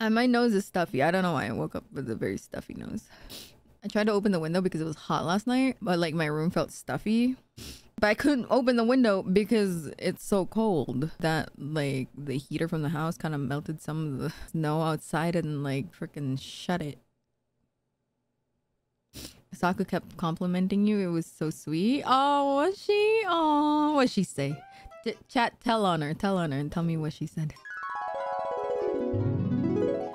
Uh, my nose is stuffy. I don't know why I woke up with a very stuffy nose. I tried to open the window because it was hot last night, but like my room felt stuffy. But I couldn't open the window because it's so cold that like the heater from the house kind of melted some of the snow outside and like freaking shut it. Saku kept complimenting you. It was so sweet. Oh, was she? Oh, what she say? Chat, tell on her, tell on her, and tell me what she said.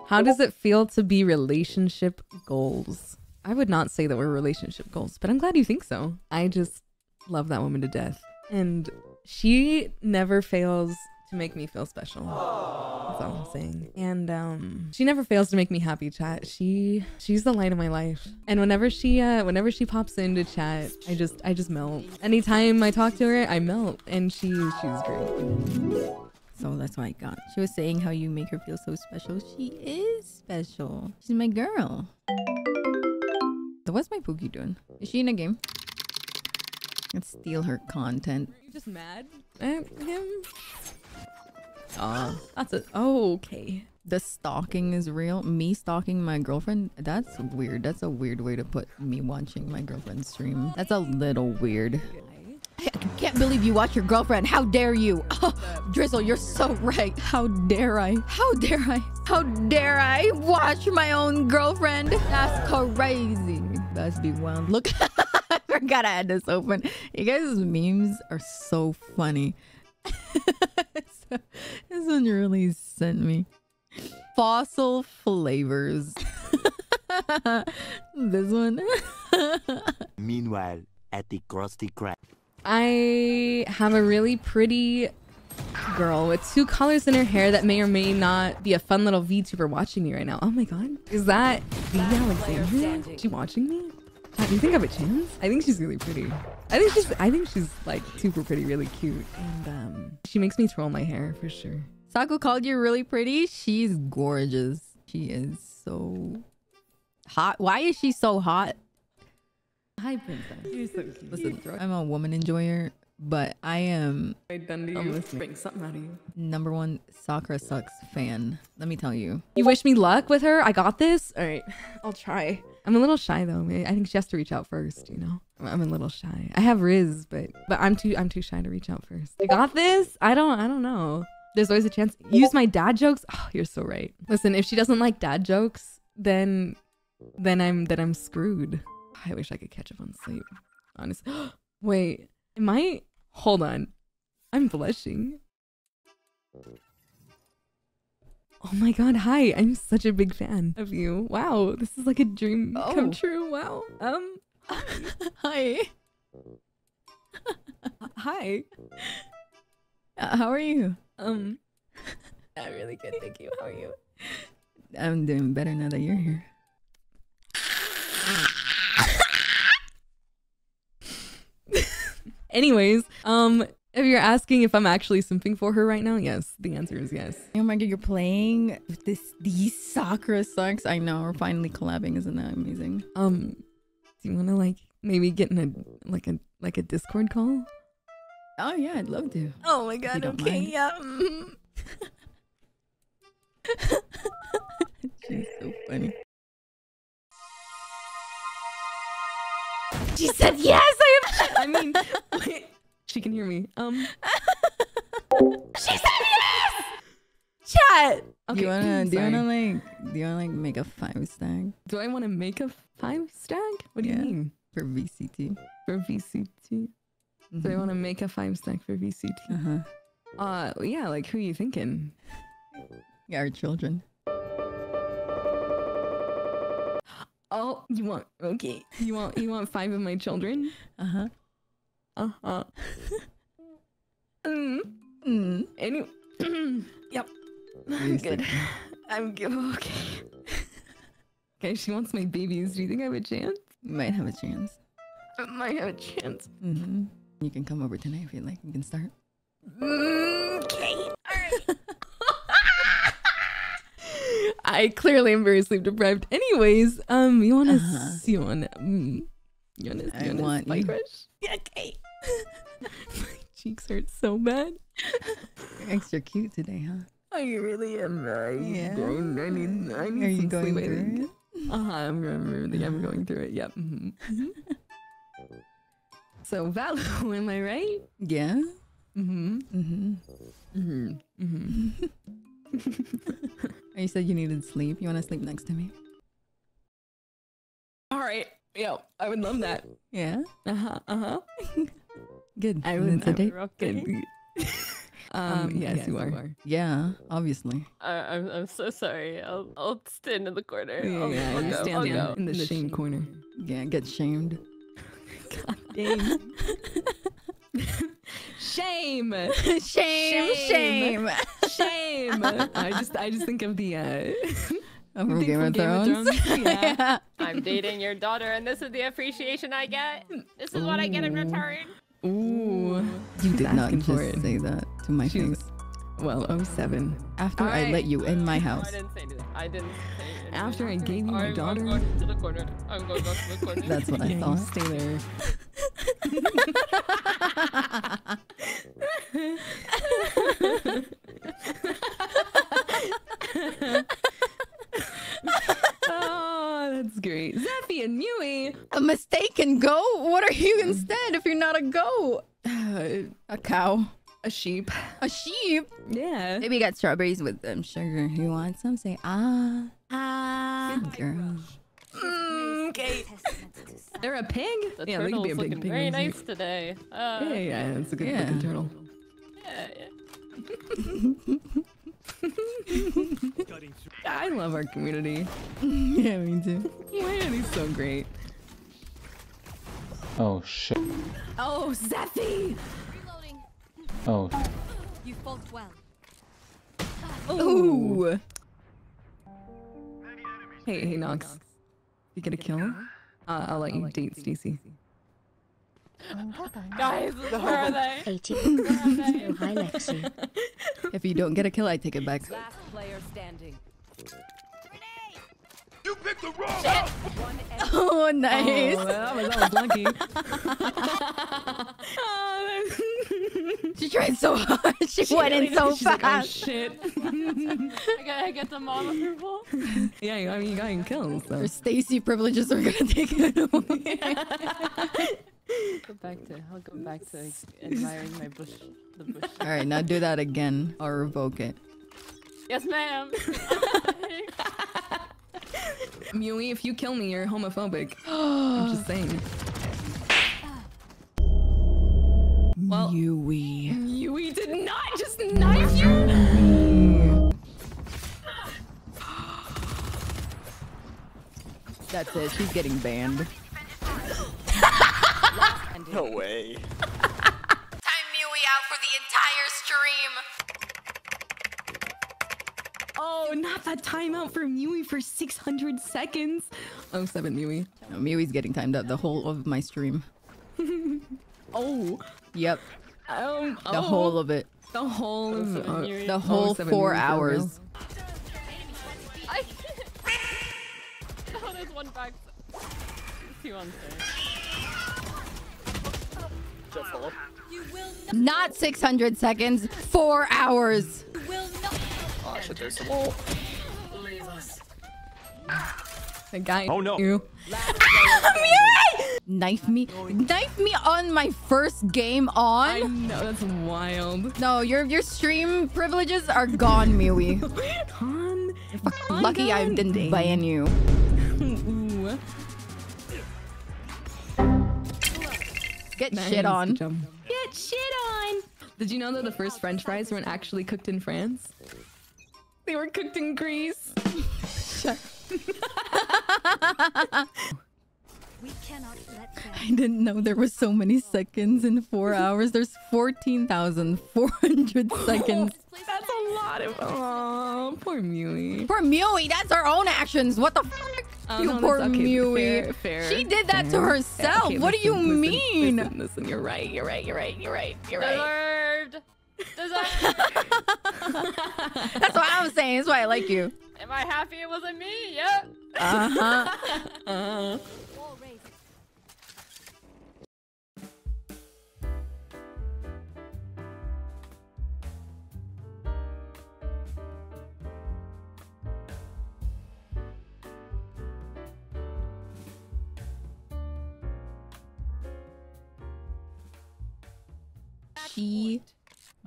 How does it feel to be relationship goals? I would not say that we're relationship goals, but I'm glad you think so. I just love that woman to death. And she never fails to make me feel special. That's all I'm saying. And um she never fails to make me happy, chat. She she's the light of my life. And whenever she uh whenever she pops into chat, I just I just melt. Anytime I talk to her, I melt. And she she's great. So that's why I got. She was saying how you make her feel so special. She is special. She's my girl. So what's my Pookie doing? Is she in a game? Let's steal her content. Are you just mad at him? Aw, that's it. Oh, okay. The stalking is real. Me stalking my girlfriend? That's weird. That's a weird way to put me watching my girlfriend stream. That's a little weird. I can't believe you watch your girlfriend. How dare you? Oh, Drizzle, you're so right. How dare I? How dare I? How dare I watch my own girlfriend? That's crazy. That's be wild. Look, I forgot I had this open. You guys' memes are so funny. this one really sent me. Fossil flavors. this one. Meanwhile, at the Krusty Krab. I have a really pretty girl with two colors in her hair that may or may not be a fun little VTuber watching me right now. Oh my god. Is that the Alexandria? Is she watching me? Do you think I have a chance? I think she's really pretty. I think she's I think she's like super pretty, really cute. And um she makes me twirl my hair for sure. Saku called you really pretty. She's gorgeous. She is so hot. Why is she so hot? Hi, princess. You're so cute. Listen, I'm a woman enjoyer, but I am I done to oh, you. Bring something out of you. number one Sakura sucks fan. Let me tell you. You wish me luck with her? I got this? All right. I'll try. I'm a little shy though. I think she has to reach out first, you know. I'm a little shy. I have Riz, but but I'm too I'm too shy to reach out first. I got this? I don't I don't know. There's always a chance. Use my dad jokes? Oh, you're so right. Listen, if she doesn't like dad jokes, then then I'm then I'm screwed. I wish I could catch up on sleep. Honestly. Wait, am I hold on. I'm blushing. Oh my god, hi. I'm such a big fan of you. Wow, this is like a dream Oh. come true. Wow. Um Hi. hi. Uh, how are you? Um I'm really good, thank you. How are you? I'm doing better now that you're here. Anyways, um if you're asking if I'm actually simping for her right now, yes. The answer is yes. Oh my god, you're playing with this these Sakura sucks. I know we're finally collabing. Isn't that amazing? Um do you wanna like maybe get in a like a like a Discord call? Oh yeah, I'd love to. Oh my god, okay, mind. yeah. mhm. She's so funny. She said yes. I. I mean, she can hear me. Um, she said yes. Chat. do you wanna? Do you sorry. wanna like? Do you wanna like make a five stack Do I want to make a five stack? What do Yeah. you mean for VCT? for VCT? Do I want to make a five stack for VCT? Uh huh. Uh, yeah. Like, who are you thinking? Yeah, our children. Oh, you want okay? You want you want five of my children? Uh huh. Uh huh. mm. Mm. Any. yep. Really Good. I'm good. Okay. okay, she wants my babies. Do you think I have a chance? You might have a chance. I might have a chance. Mm-hmm. You can come over tonight if you'd like. You can start. Okay. Alright. I clearly am very sleep deprived. Anyways, um, you wanna, Uh-huh. s you wanna, mm, you wanna, I you want spike you. rush? Okay. My cheeks hurt so bad. You're extra cute today, huh? I really am. I, Yeah. don't- I need, I need Are you some going sleep, I through think. Uh-huh, I'm, I'm, really- I'm going through it. Yep. mhm. so, Valo, am I right? Yeah. Mm-hmm. Mm-hmm. Mm-hmm. Mm-hmm. You said you needed sleep. You want to sleep next to me? All right. Yeah, I would love that. Yeah. Uh-huh. Uh-huh. Good. I And would. it's a I date? would- good. um, yes, you are. Yeah, obviously. I, I'm I'm so sorry. I'll I'll stand in the corner. Yeah, I'll, yeah, I'll you go, stand I'll there in the shame corner. Yeah, get shamed. God dang. Shame. shame, shame. Shame. I just I just think of the uh from Game, of, Game of Thrones. Thrones, yeah. I'm dating your daughter, and this is the appreciation I get. This is what I get in return. Ooh. You did not just it. say that to my She's- face. Well, 07. After I Alright. let you in my No, house. I didn't say anything. I didn't say anything. After I gave you my I'm, daughter. I'm going to the corner. I'm going to go to the corner. That's what I yeah, thought. stay there. oh, that's great. Zeffy and Mui. A mistaken goat? What are you instead if you're not a goat? A cow. A sheep. A sheep? Yeah. Maybe you got strawberries with um, sugar. You want some? Say ah. Ah. Good girl. Mm, okay. They're a pig? The yeah, they could turtle's be a big looking pig. very onesie. nice today. Uh, Yeah, yeah, it's a good Yeah. looking turtle. yeah, yeah. I love our community. yeah, me too. Humanity's so great. Oh shit. Oh, Zeffy! Reloading. Oh. You fought well. Ooh. Hey, hey, Nox. You get a kill? Uh, I'll let you date Stacy. Oh, Guys, where are they? 80. Where are they? Hi, Lexi. If you don't get a kill, I take it back. Last player standing. Oh, nice. Oh, that was, that was lucky. oh, She tried so hard. She went in so She's like, oh, fast. shit. I gotta get the mom approval. yeah, I mean, you got your kills, so. Her Stacy privileges are gonna take it away. Go back to. I'll go back to admiring my bush. The bush. All right, now do that again or revoke it. Yes, ma'am. Mui, if you kill me, you're homophobic. I'm just saying. Well- Yui. Yui did not just knife you! That's it. She's getting banned. No way. Time Mui out for the entire stream. Oh, not that timeout for Mui for 600 seconds. Oh, seven Mui. No, Miui's getting timed out the whole of my stream. Oh, Yep, um, the whole of it. the whole of seven uh, The whole seven four hours. I. oh, there's one back. Two on stage. You will not. Not 600 seconds, four hours. You will not. Oh shit, there's some. The guy. Oh, no. You. Knife me, knife me on my first game I on. know that's wild. No, your your stream privileges are gone, Miui. Han, Han Lucky I didn't Dang. ban you. Get Nice, shit on. Get shit on. Did you know that the first French fries weren't actually cooked in France? They were cooked in Greece. We cannot let. I didn't know there was so many seconds in four hours. There's 14,400 seconds. That's a lot of. Oh, poor Mui. Poor Miui, that's our own actions. What the fuck? Oh, you no, poor that's okay. Miui. Fair, fair, she did that to herself. Okay, what do you listen, listen, mean? Listen, listen, you're right. You're right. You're right. You're right. You're right. Deserved. Deserved. That's what I'm saying. That's why I like you. Am I happy it wasn't me? Yep. Uh huh. Uh, Wall she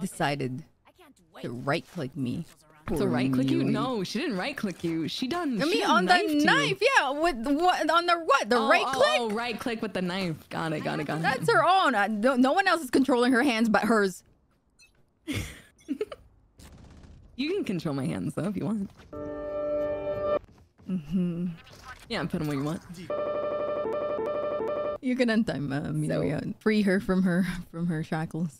decided to right click me. So right click you? No, she didn't right click you. She done. I mean, on the knifed you. knife, yeah. With what? On the what? The Oh, right oh, click. Oh, right click with the knife. Got it. Got it. Got it. That's her own. Uh, no, no one else is controlling her hands but hers. You can control my hands though if you want. Mm-hmm. Yeah, put them where you want. You can untime uh, Midoriya. Free her from her from her shackles.